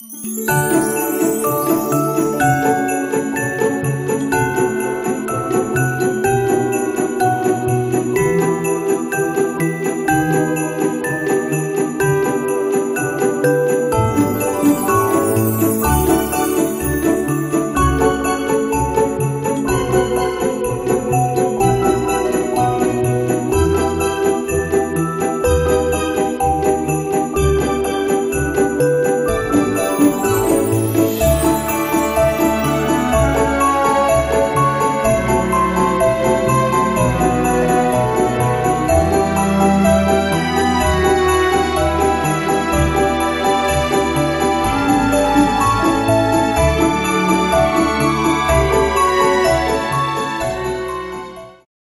Música